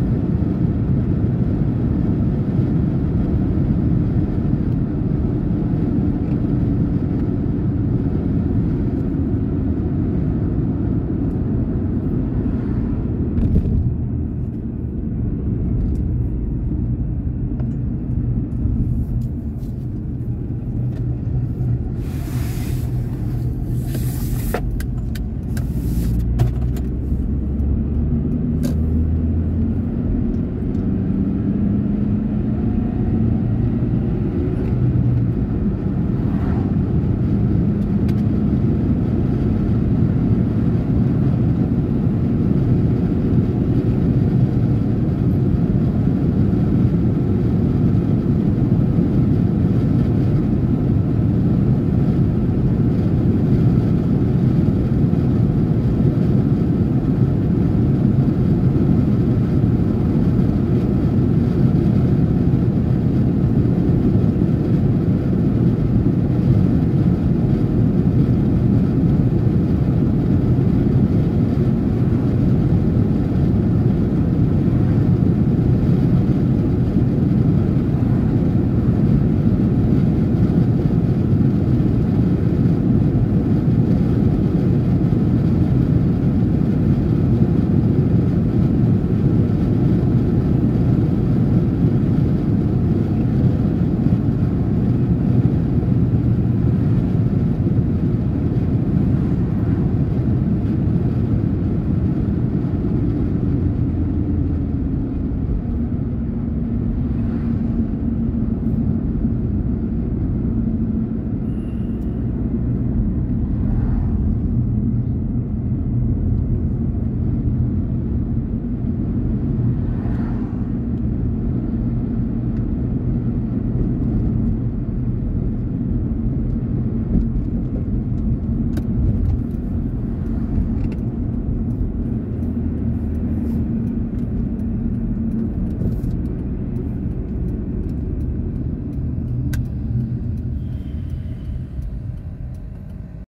you